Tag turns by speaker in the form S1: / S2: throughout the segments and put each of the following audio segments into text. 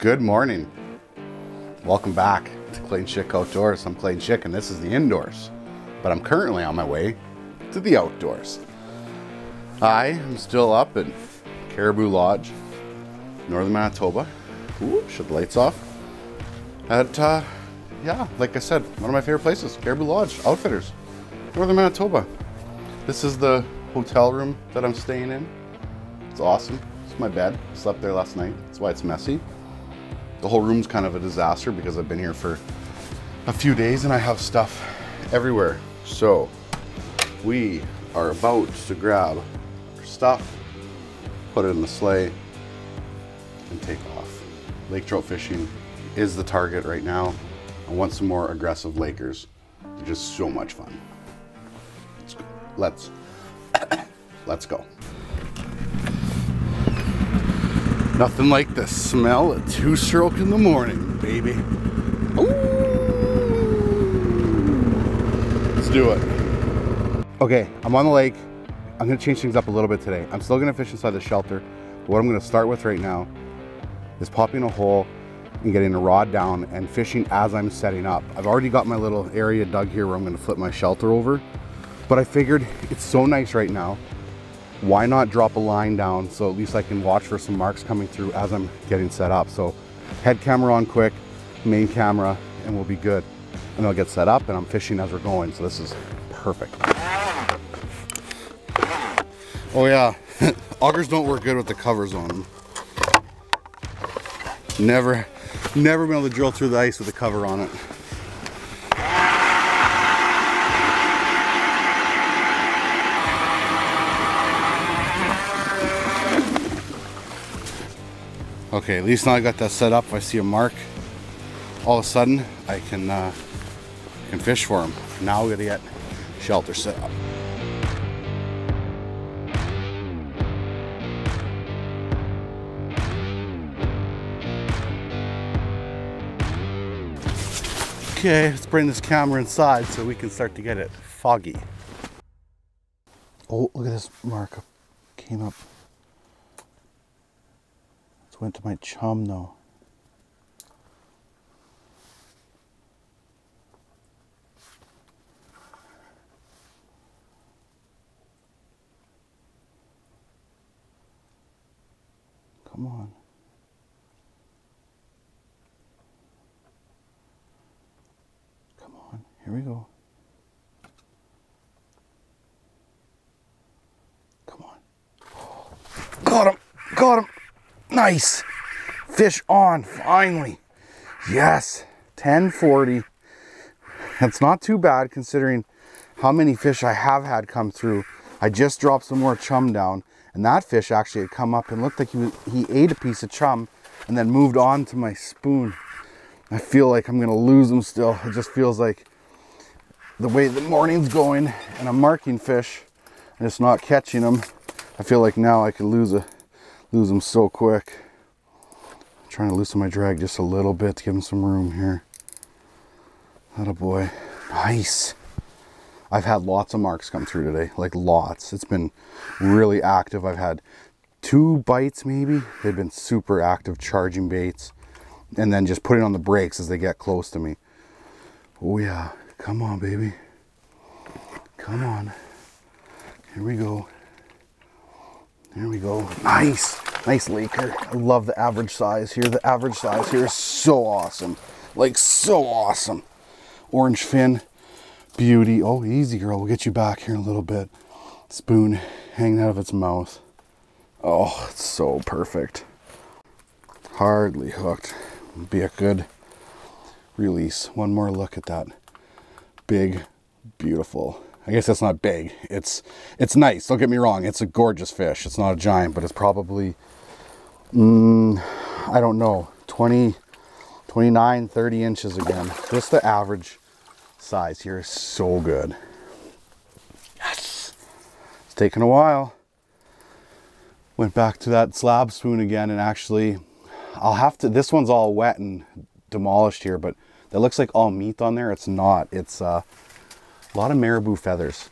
S1: Good morning. Welcome back to Clayton Schick Outdoors. I'm Clayton Schick and this is the indoors, but I'm currently on my way to the outdoors. I am still up at Caribou Lodge, Northern Manitoba. Ooh, shut the lights off. At, uh, yeah, like I said, one of my favorite places, Caribou Lodge, Outfitters, Northern Manitoba. This is the hotel room that I'm staying in. It's awesome. It's my bed. Slept there last night. That's why it's messy. The whole room's kind of a disaster because I've been here for a few days and I have stuff everywhere. So we are about to grab our stuff, put it in the sleigh, and take off. Lake trout fishing is the target right now. I want some more aggressive Lakers. They're just so much fun. Let's let's, let's go. Nothing like the smell of two stroke in the morning, baby. Ooh. Let's do it. Okay, I'm on the lake. I'm gonna change things up a little bit today. I'm still gonna fish inside the shelter. But what I'm gonna start with right now is popping a hole and getting a rod down and fishing as I'm setting up. I've already got my little area dug here where I'm gonna flip my shelter over. But I figured it's so nice right now why not drop a line down so at least I can watch for some marks coming through as I'm getting set up. So head camera on quick, main camera, and we'll be good. And I'll get set up and I'm fishing as we're going. So this is perfect. Oh yeah, augers don't work good with the covers on them. Never, never been able to drill through the ice with a cover on it. Okay, at least now I got that set up. I see a mark, all of a sudden I can uh, can fish for them. Now we gotta get shelter set up. Okay, let's bring this camera inside so we can start to get it foggy. Oh, look at this mark. Came up went to my chum though. Come on. Come on. Here we go. Come on. Got him. Got him. Nice. Fish on, finally. Yes, 1040. That's not too bad considering how many fish I have had come through. I just dropped some more chum down and that fish actually had come up and looked like he, was, he ate a piece of chum and then moved on to my spoon. I feel like I'm gonna lose him still. It just feels like the way the morning's going and I'm marking fish and it's not catching them. I feel like now I could lose a lose them so quick. I'm trying to loosen my drag just a little bit to give him some room here. A boy. Nice. I've had lots of marks come through today, like lots. It's been really active. I've had two bites maybe. They've been super active charging baits and then just putting on the brakes as they get close to me. Oh yeah, come on baby. Come on. Here we go. There we go. Nice. Nice Laker. I love the average size here. The average size here is so awesome. Like so awesome. Orange fin. Beauty. Oh, easy girl. We'll get you back here in a little bit. Spoon hanging out of its mouth. Oh, it's so perfect. Hardly hooked. Be a good release. One more look at that big, beautiful I guess that's not big. It's it's nice. Don't get me wrong. It's a gorgeous fish. It's not a giant, but it's probably, mm, I don't know, 20, 29, 30 inches again. Just the average size here is so good. Yes. It's taken a while. Went back to that slab spoon again and actually, I'll have to, this one's all wet and demolished here, but that looks like all meat on there. It's not. It's, uh, a lot of marabou feathers.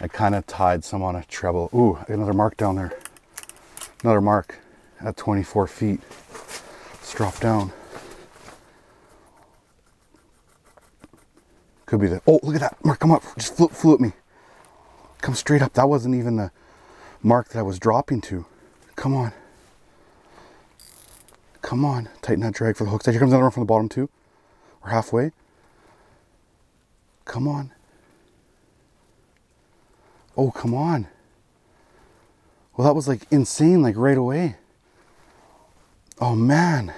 S1: I kind of tied some on a treble. Ooh, another mark down there. Another mark at 24 feet. Let's drop down. Could be the. Oh, look at that. Mark, come up. Just flew, flew at me. Come straight up. That wasn't even the mark that I was dropping to. Come on. Come on. Tighten that drag for the hook. Here comes another one from the bottom, too. We're halfway. Come on. Oh, come on. Well, that was like insane, like right away. Oh man.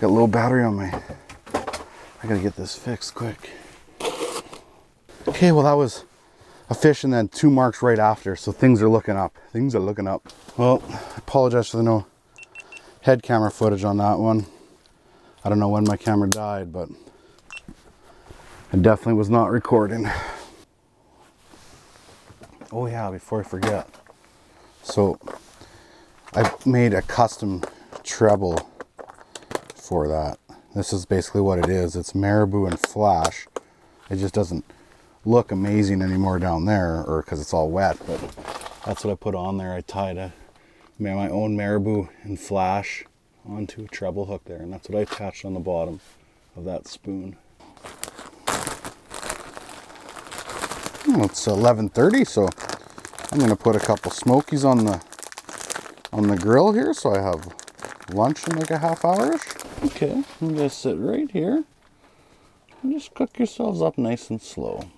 S1: Got a little battery on my. I gotta get this fixed quick. Okay, well, that was a fish and then two marks right after, so things are looking up. Things are looking up. Well, I apologize for the no head camera footage on that one. I don't know when my camera died, but I definitely was not recording. Oh yeah, before I forget. So I made a custom treble for that. This is basically what it is. It's marabou and flash. It just doesn't look amazing anymore down there or because it's all wet, but that's what I put on there. I tied a my own marabou and flash onto a treble hook there and that's what I attached on the bottom of that spoon. Well, it's 11:30, so I'm gonna put a couple smokies on the on the grill here, so I have lunch in like a half hourish. Okay, I'm gonna sit right here and just cook yourselves up nice and slow.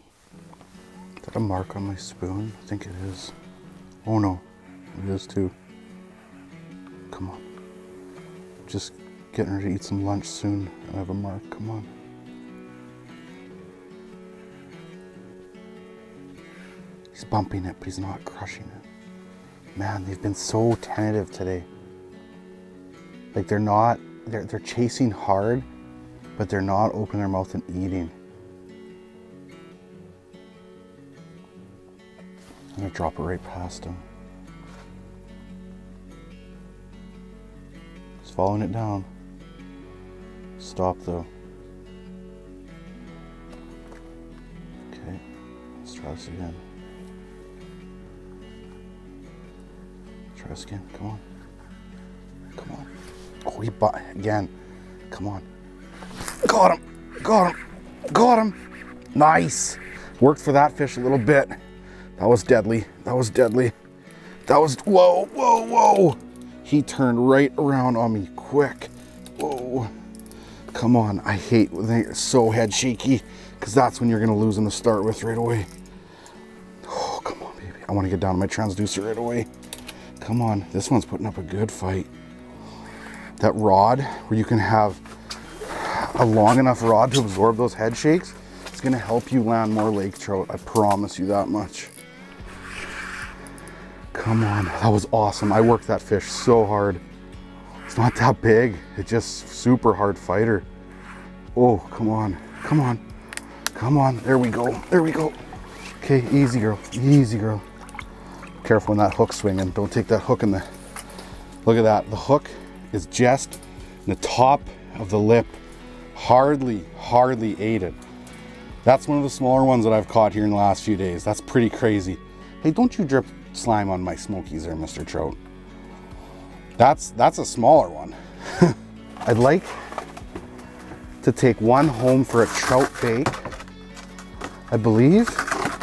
S1: Is that a mark on my spoon? I think it is. Oh no, it is too. Come on. Just getting ready to eat some lunch soon. I have a mark. Come on. He's bumping it, but he's not crushing it. Man, they've been so tentative today. Like they're not, they're, they're chasing hard, but they're not opening their mouth and eating. I'm gonna drop it right past him. He's following it down. Stop though. Okay, let's try this again. Again. Come on. Come on. Oh, he bought again. Come on. Got him. Got him. Got him. Nice. Worked for that fish a little bit. That was deadly. That was deadly. That was, whoa, whoa, whoa. He turned right around on me quick. Whoa. Come on. I hate when they're so head shaky because that's when you're going to lose them to start with right away. Oh, come on, baby. I want to get down to my transducer right away. Come on, this one's putting up a good fight. That rod, where you can have a long enough rod to absorb those head shakes, it's gonna help you land more lake trout. I promise you that much. Come on, that was awesome. I worked that fish so hard. It's not that big, it's just super hard fighter. Oh, come on, come on, come on. There we go, there we go. Okay, easy girl, easy girl careful when that hook's swinging. Don't take that hook in the, look at that. The hook is just the top of the lip, hardly, hardly aided. That's one of the smaller ones that I've caught here in the last few days. That's pretty crazy. Hey, don't you drip slime on my smokies there, Mr. Trout. That's, that's a smaller one. I'd like to take one home for a trout bake, I believe,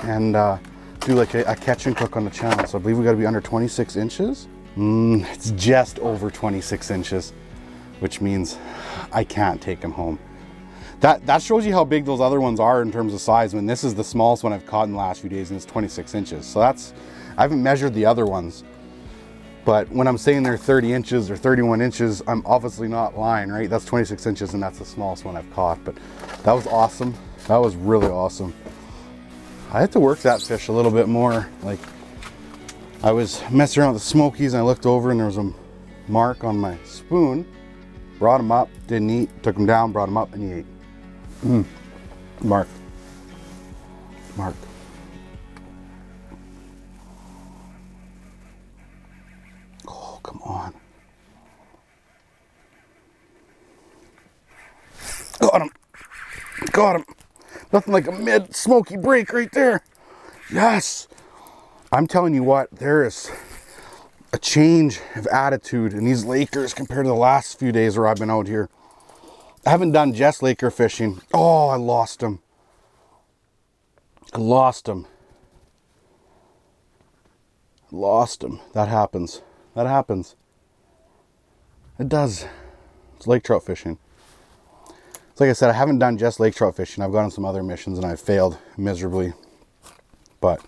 S1: and uh, do like a, a, catch and cook on the channel. So I believe we gotta be under 26 inches. Mm, it's just over 26 inches, which means I can't take them home. That, that shows you how big those other ones are in terms of size. when this is the smallest one I've caught in the last few days and it's 26 inches. So that's, I haven't measured the other ones. But when I'm saying they're 30 inches or 31 inches, I'm obviously not lying, right? That's 26 inches and that's the smallest one I've caught. But that was awesome. That was really awesome. I had to work that fish a little bit more. Like I was messing around with the smokies and I looked over and there was a mark on my spoon. Brought him up, didn't eat, took him down, brought him up and he ate. Mm. Mark. Mark. Oh, come on. Got him. Got him. Nothing like a mid smoky break right there. Yes. I'm telling you what, there is a change of attitude in these Lakers compared to the last few days where I've been out here. I haven't done just Laker fishing. Oh, I lost him. I lost him. Lost him. That happens. That happens. It does. It's lake trout fishing. Like I said, I haven't done just lake trout fishing. I've gone on some other missions and I've failed miserably. But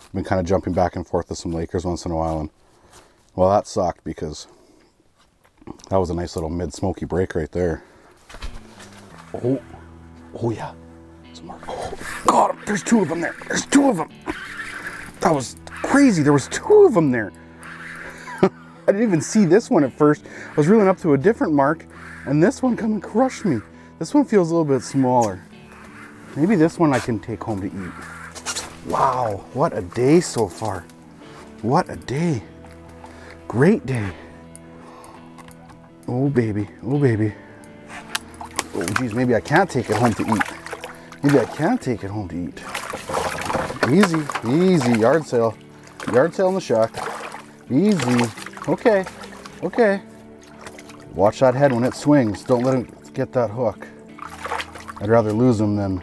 S1: I've been kind of jumping back and forth with some Lakers once in a while. And well, that sucked because that was a nice little mid smoky break right there. Oh, oh yeah. Smart. Oh, got him. There's two of them there. There's two of them. That was crazy. There was two of them there. I didn't even see this one at first. I was reeling up to a different mark, and this one come and crushed me. This one feels a little bit smaller. Maybe this one I can take home to eat. Wow, what a day so far. What a day. Great day. Oh baby, oh baby. Oh geez, maybe I can't take it home to eat. Maybe I can't take it home to eat. Easy, easy, yard sale. Yard sale in the shack. Easy. Okay, okay. Watch that head when it swings. Don't let it get that hook. I'd rather lose them than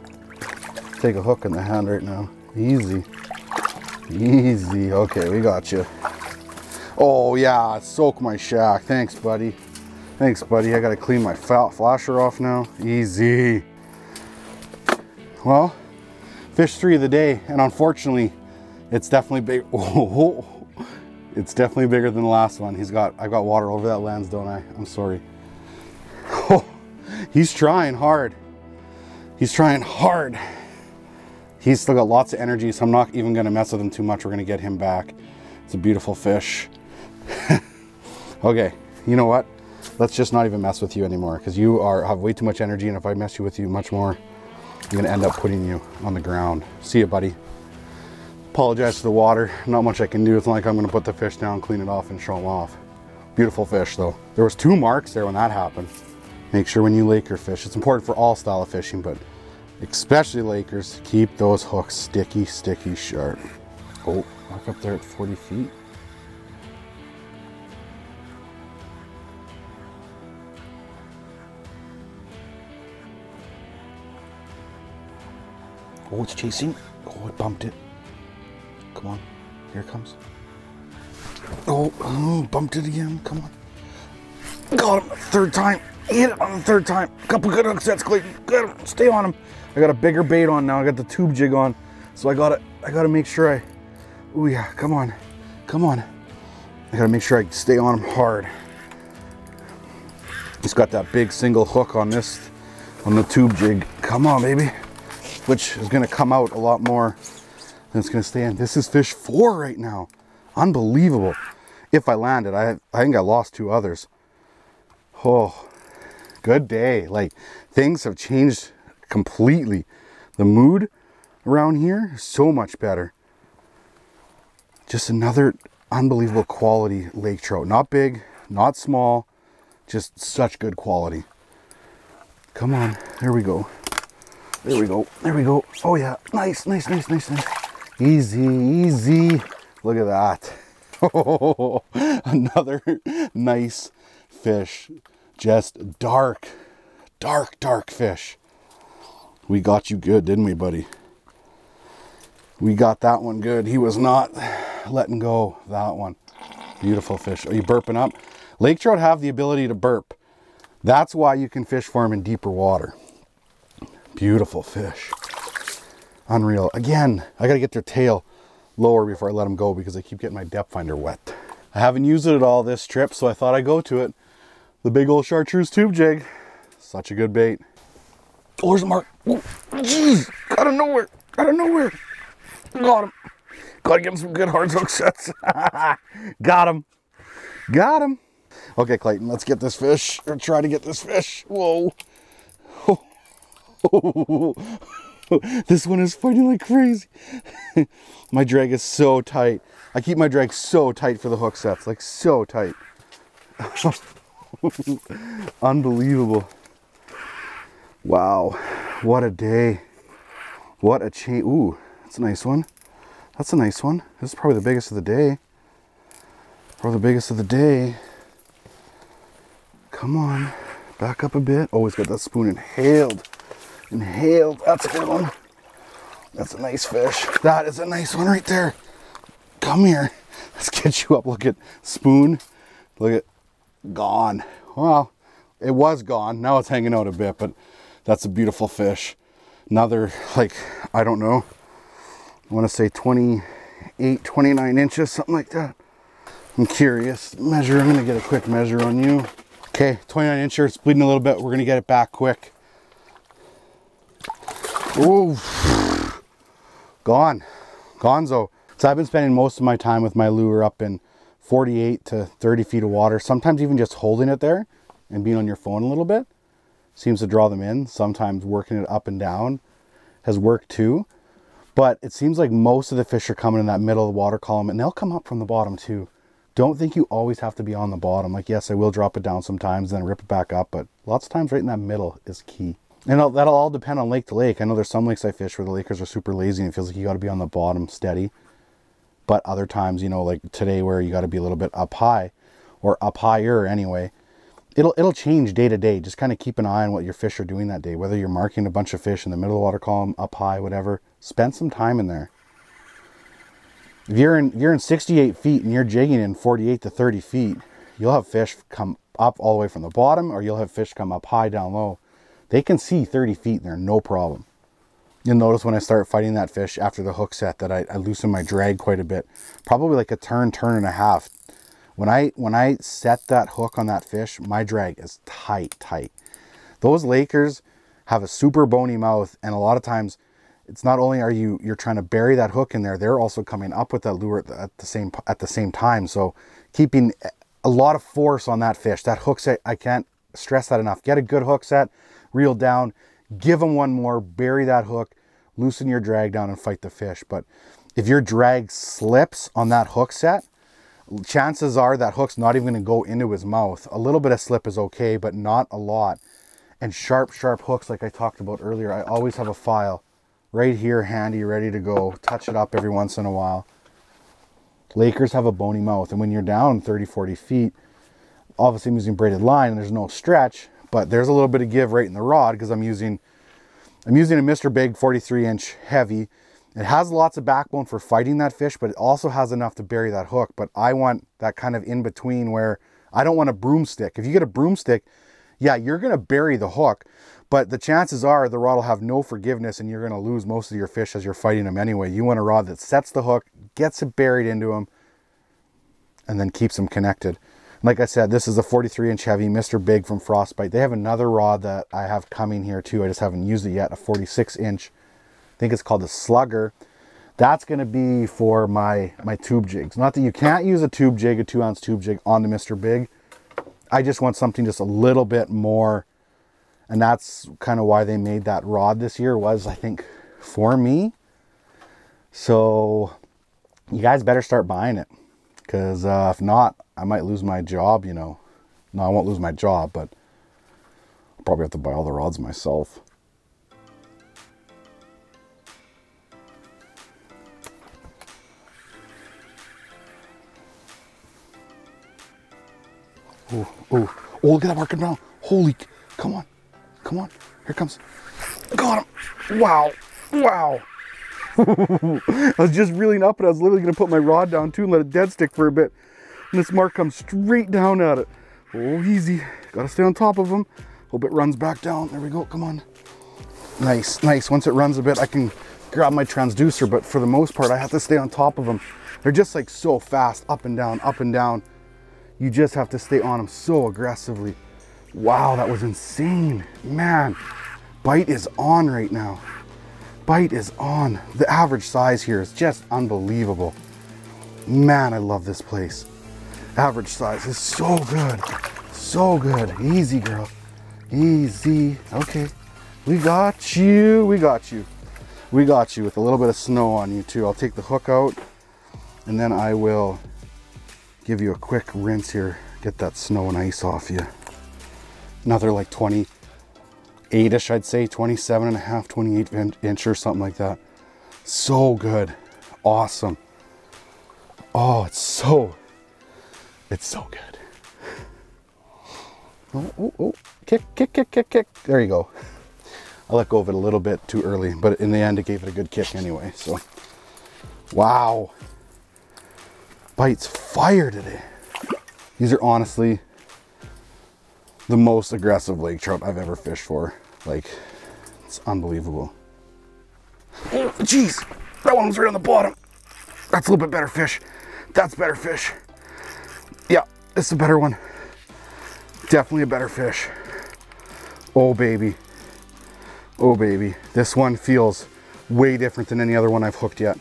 S1: take a hook in the hand right now. Easy. Easy. Okay, we got you. Oh yeah, soak my shack. Thanks, buddy. Thanks, buddy. I gotta clean my flasher off now. Easy. Well, fish three of the day, and unfortunately, it's definitely big. Oh, it's definitely bigger than the last one. He's got, I got water over that lens, don't I? I'm sorry. He's trying hard. He's trying hard. He's still got lots of energy, so I'm not even gonna mess with him too much. We're gonna get him back. It's a beautiful fish. okay, you know what? Let's just not even mess with you anymore because you are have way too much energy and if I mess you with you much more, I'm gonna end up putting you on the ground. See you, buddy. Apologize to the water. Not much I can do. It's like I'm gonna put the fish down, clean it off and show them off. Beautiful fish though. There was two marks there when that happened. Make sure when you Laker fish, it's important for all style of fishing, but especially Lakers, keep those hooks sticky, sticky, sharp. Oh, mark up there at 40 feet. Oh, it's chasing. Oh, it bumped it. Come on. Here it comes. Oh, oh, bumped it again. Come on. Got him. Third time. Hit it on the third time. Couple good hook sets, Clayton. Good. Stay on him. I got a bigger bait on now. I got the tube jig on. So I gotta I gotta make sure I Oh yeah, come on. Come on. I gotta make sure I stay on him hard. He's got that big single hook on this on the tube jig. Come on, baby which is gonna come out a lot more than it's gonna stay in. This is fish four right now. Unbelievable. If I landed, I, I think I lost two others. Oh, good day. Like things have changed completely. The mood around here is so much better. Just another unbelievable quality lake trout. Not big, not small, just such good quality. Come on, there we go. There we go. There we go. Oh yeah. Nice, nice, nice, nice, nice. Easy, easy. Look at that. Oh, another nice fish. Just dark, dark, dark fish. We got you good, didn't we, buddy? We got that one good. He was not letting go that one. Beautiful fish. Are you burping up? Lake trout have the ability to burp. That's why you can fish for them in deeper water. Beautiful fish. Unreal. Again, I gotta get their tail lower before I let them go because I keep getting my depth finder wet. I haven't used it at all this trip, so I thought I'd go to it. The big old chartreuse tube jig. Such a good bait. Oh, there's a mark. Jeez, out of nowhere, out of nowhere. Got him. Gotta give him some good hard hook sets. Got him. Got him. Okay, Clayton, let's get this fish, or try to get this fish. Whoa. Oh! this one is fighting like crazy. my drag is so tight. I keep my drag so tight for the hook sets, like so tight. Unbelievable. Wow, what a day. What a chain. Ooh, that's a nice one. That's a nice one. This is probably the biggest of the day. for the biggest of the day. Come on, back up a bit. Oh, got that spoon inhaled. Inhaled, that's a good one. That's a nice fish. That is a nice one right there. Come here. Let's get you up. Look at spoon. Look at gone. Well, it was gone. Now it's hanging out a bit, but that's a beautiful fish. Another, like, I don't know. I want to say 28, 29 inches, something like that. I'm curious. Measure, I'm going to get a quick measure on you. Okay, 29 inches, it's bleeding a little bit. We're going to get it back quick. Ooh, gone, gonzo. So I've been spending most of my time with my lure up in 48 to 30 feet of water. Sometimes even just holding it there and being on your phone a little bit seems to draw them in. Sometimes working it up and down has worked too. But it seems like most of the fish are coming in that middle of the water column and they'll come up from the bottom too. Don't think you always have to be on the bottom. Like, yes, I will drop it down sometimes, then rip it back up, but lots of times right in that middle is key. And that'll all depend on lake to lake. I know there's some lakes I fish where the lakers are super lazy and it feels like you got to be on the bottom steady. But other times, you know, like today where you got to be a little bit up high or up higher anyway, it'll it'll change day to day. Just kind of keep an eye on what your fish are doing that day. Whether you're marking a bunch of fish in the middle of the water column, up high, whatever, spend some time in there. If you're in you're in 68 feet and you're jigging in 48 to 30 feet, you'll have fish come up all the way from the bottom, or you'll have fish come up high down low. They can see 30 feet there, no problem. You'll notice when I start fighting that fish after the hook set that I, I loosen my drag quite a bit, probably like a turn, turn and a half. When I when I set that hook on that fish, my drag is tight, tight. Those Lakers have a super bony mouth, and a lot of times it's not only are you you're trying to bury that hook in there they're also coming up with that lure at the, same at the same time so keeping a lot of force on that fish that hook set i can't stress that enough get a good hook set reel down give them one more bury that hook loosen your drag down and fight the fish but if your drag slips on that hook set chances are that hook's not even to go into his mouth a little bit of slip is okay but not a lot and sharp sharp hooks like i talked about earlier i always have a file right here handy, ready to go. Touch it up every once in a while. Lakers have a bony mouth, and when you're down 30, 40 feet, obviously I'm using braided line and there's no stretch, but there's a little bit of give right in the rod because I'm using I'm using a Mr. Big 43 inch heavy. It has lots of backbone for fighting that fish, but it also has enough to bury that hook. But I want that kind of in between where I don't want a broomstick. If you get a broomstick, yeah, you're gonna bury the hook, but the chances are the rod will have no forgiveness and you're going to lose most of your fish as you're fighting them anyway. You want a rod that sets the hook, gets it buried into them, and then keeps them connected. Like I said, this is a 43 inch heavy Mr. Big from Frostbite. They have another rod that I have coming here too. I just haven't used it yet, a 46 inch. I think it's called the Slugger. That's going to be for my, my tube jigs. Not that you can't use a tube jig, a two ounce tube jig on the Mr. Big. I just want something just a little bit more and that's kind of why they made that rod this year was i think for me so you guys better start buying it because uh, if not i might lose my job you know no i won't lose my job but i'll probably have to buy all the rods myself Oh, oh, oh, look at that marking brown. Holy, come on. Come on. Here comes. Got him. Wow. Wow. I was just reeling up and I was literally going to put my rod down too and let it dead stick for a bit. And this mark comes straight down at it. Oh, easy. Got to stay on top of them. Hope it runs back down. There we go. Come on. Nice, nice. Once it runs a bit, I can grab my transducer, but for the most part, I have to stay on top of them. They're just like so fast, up and down, up and down. You just have to stay on them so aggressively. Wow, that was insane. Man, bite is on right now. Bite is on. The average size here is just unbelievable. Man, I love this place. Average size is so good. So good. Easy, girl. Easy. Okay. We got you. We got you. We got you with a little bit of snow on you too. I'll take the hook out and then I will give you a quick rinse here. Get that snow and ice off you another like 28-ish, I'd say, 27 and a half, 28 inch or something like that. So good. Awesome. Oh, it's so, It's so good. Oh, oh, oh, kick, kick, kick, kick, kick. There you go. I let go of it a little bit too early, but in the end, it gave it a good kick anyway. So, wow. Bites fire today. These are honestly the most aggressive lake trout I've ever fished for. Like, it's unbelievable. Oh, jeez. That one was right on the bottom. That's a little bit better fish. That's better fish. Yeah, it's a better one. Definitely a better fish. Oh, baby. Oh, baby. This one feels way different than any other one I've hooked yet.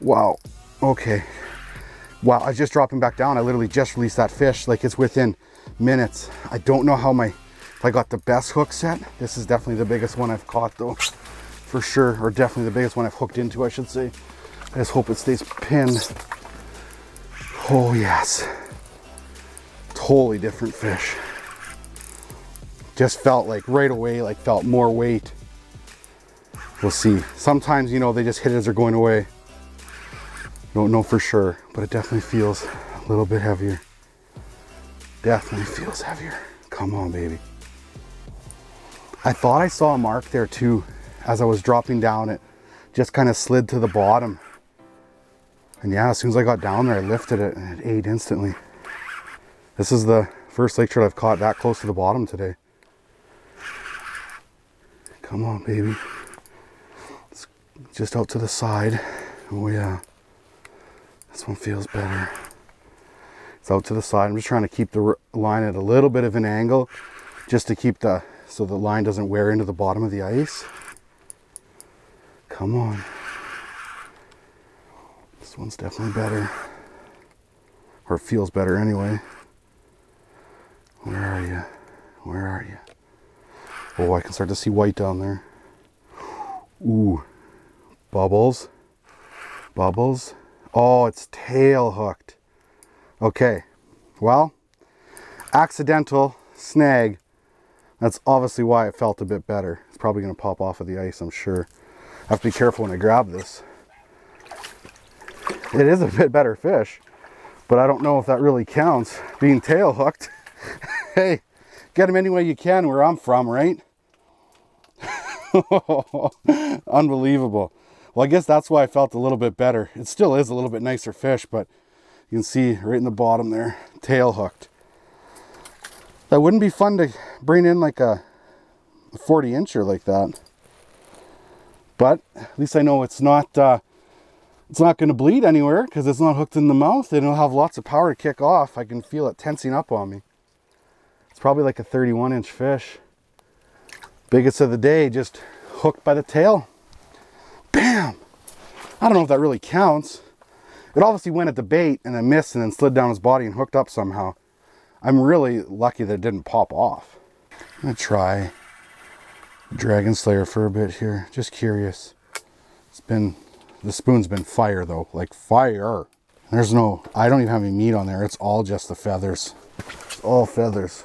S1: Wow. Okay. Wow, I just dropped him back down. I literally just released that fish. Like it's within minutes. I don't know how my, if I got the best hook set. This is definitely the biggest one I've caught though, for sure. Or definitely the biggest one I've hooked into, I should say. I just hope it stays pinned. Oh yes. Totally different fish. Just felt like right away, like felt more weight. We'll see. Sometimes, you know, they just hit it as they're going away. Don't know for sure, but it definitely feels a little bit heavier. Definitely feels heavier. Come on, baby. I thought I saw a mark there too. As I was dropping down, it just kind of slid to the bottom. And yeah, as soon as I got down there, I lifted it and it ate instantly. This is the first lake trout I've caught that close to the bottom today. Come on, baby. It's just out to the side. Oh yeah. This one feels better. It's out to the side. I'm just trying to keep the line at a little bit of an angle just to keep the, so the line doesn't wear into the bottom of the ice. Come on. This one's definitely better. Or feels better anyway. Where are you? Where are you? Oh, I can start to see white down there. Ooh. Bubbles. Bubbles. Oh, it's tail hooked. Okay, well, accidental snag. That's obviously why it felt a bit better. It's probably gonna pop off of the ice, I'm sure. I have to be careful when I grab this. It is a bit better fish, but I don't know if that really counts, being tail hooked. hey, get them any way you can where I'm from, right? Unbelievable. Well, I guess that's why I felt a little bit better. It still is a little bit nicer fish, but you can see right in the bottom there, tail hooked. That wouldn't be fun to bring in like a 40 incher like that. But at least I know it's not uh, it's not going to bleed anywhere because it's not hooked in the mouth and it'll have lots of power to kick off. I can feel it tensing up on me. It's probably like a 31 inch fish. Biggest of the day, just hooked by the tail bam. I don't know if that really counts. It obviously went at the bait and then missed and then slid down his body and hooked up somehow. I'm really lucky that it didn't pop off. I'm gonna try Dragon Slayer for a bit here. Just curious. It's been, the spoon's been fire though, like fire. There's no, I don't even have any meat on there. It's all just the feathers. It's all feathers.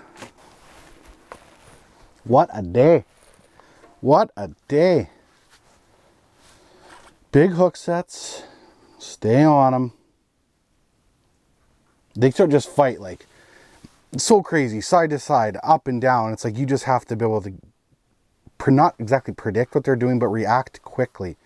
S1: What a day. What a day. Big hook sets, stay on them. They start just fight like so crazy, side to side, up and down. It's like you just have to be able to not exactly predict what they're doing, but react quickly.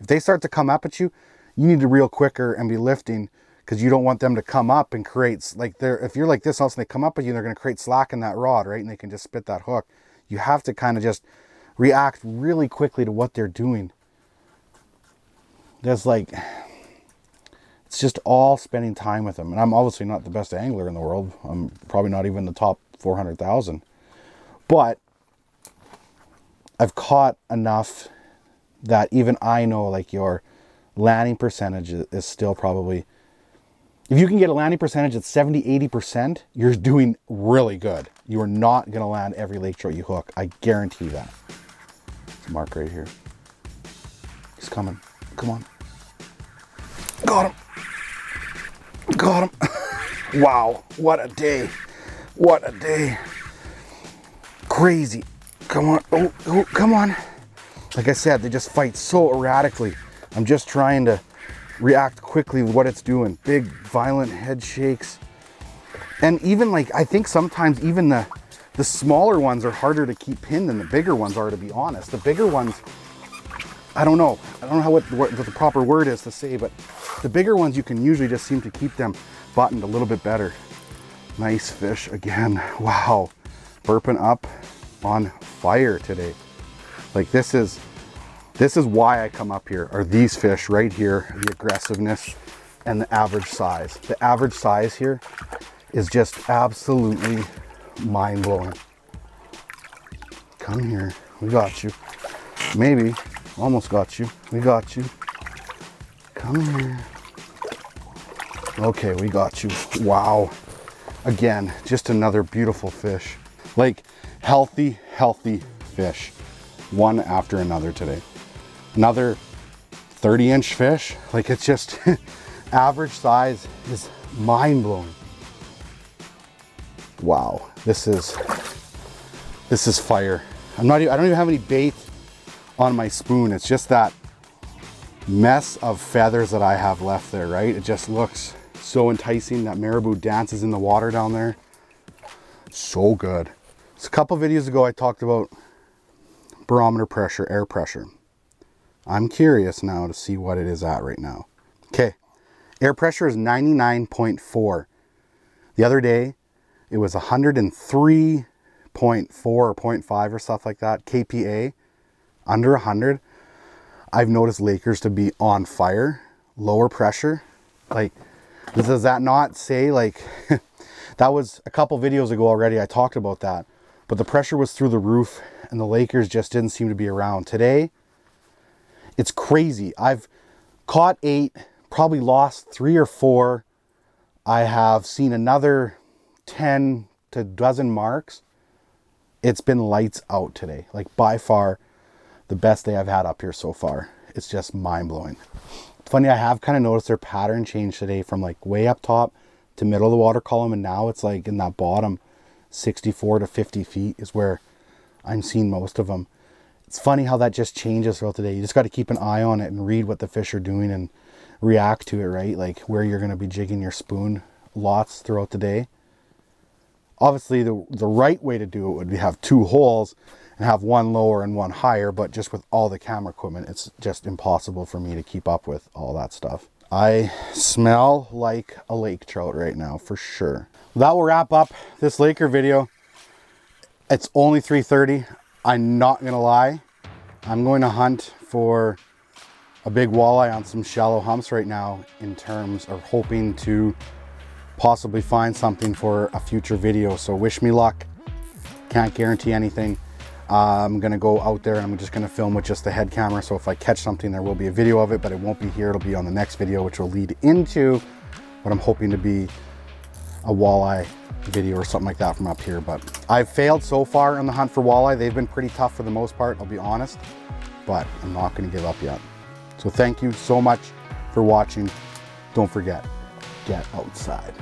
S1: If they start to come up at you, you need to reel quicker and be lifting because you don't want them to come up and create like they're if you're like this also they come up at you they're going to create slack in that rod right and they can just spit that hook you have to kind of just react really quickly to what they're doing. There's like it's just all spending time with them and i'm obviously not the best angler in the world. I'm probably not even the top 400000 but i've caught enough that even i know like your landing percentage is still probably if you can get a landing percentage at 70 80% you're doing really good you are not to land every lake trout you hook i guarantee that mark right here he's coming come on Got him. Got him. wow, what a day. What a day. Crazy. Come on. Oh, oh, come on. Like I said, they just fight so erratically. I'm just trying to react quickly with what it's doing. Big, violent head shakes. And even like, I think sometimes even the, the smaller ones are harder to keep pinned than the bigger ones are, to be honest. The bigger ones, I don't know. I don't know how what, what, what the proper word is to say, but the bigger ones, you can usually just seem to keep them buttoned a little bit better. Nice fish again. Wow. Burping up on fire today. Like this is, this is why I come up here, are these fish right here, the aggressiveness and the average size. The average size here is just absolutely mind blowing. Come here, we got you. Maybe, almost got you. We got you. Come here. Okay, we got you. Wow. Again, just another beautiful fish. Like healthy, healthy fish. One after another today. Another 30 inch fish. Like it's just average size is mind blowing. Wow, this is, this is fire. I'm not, even, I don't even have any bait on my spoon. It's just that mess of feathers that I have left there, right? It just looks so enticing. That marabou dances in the water down there. So good. So a couple videos ago, I talked about barometer pressure, air pressure. I'm curious now to see what it is at right now. Okay, air pressure is 99.4. The other day, it was 103.4 or 0.5 or stuff like that, kPa, under 100. I've noticed Lakers to be on fire, lower pressure. Like, does that not say like, that was a couple videos ago already, I talked about that. But the pressure was through the roof and the Lakers just didn't seem to be around. Today, it's crazy. I've caught eight, probably lost three or four. I have seen another 10 to dozen marks. It's been lights out today. Like by far the best day I've had up here so far. It's just mind blowing. Funny, I have kind of noticed their pattern change today from like way up top to middle of the water column. And now it's like in that bottom 64 to 50 feet is where I'm seeing most of them. It's funny how that just changes throughout the day. You just got to keep an eye on it and read what the fish are doing and react to it, right? Like where you're going to be jigging your spoon lots throughout the day. Obviously, the, the right way to do it would be have two holes and have one lower and one higher, but just with all the camera equipment, it's just impossible for me to keep up with all that stuff. I smell like a lake trout right now, for sure. That will wrap up this Laker video. It's only 3.30. I'm not gonna lie. I'm going to hunt for a big walleye on some shallow humps right now in terms of hoping to possibly find something for a future video. So wish me luck. Can't guarantee anything. Uh, I'm gonna go out there and I'm just gonna film with just the head camera. So if I catch something, there will be a video of it, but it won't be here. It'll be on the next video, which will lead into what I'm hoping to be a walleye video or something like that from up here. But I've failed so far on the hunt for walleye. They've been pretty tough for the most part, I'll be honest, but I'm not gonna give up yet. So thank you so much for watching. Don't forget, get outside.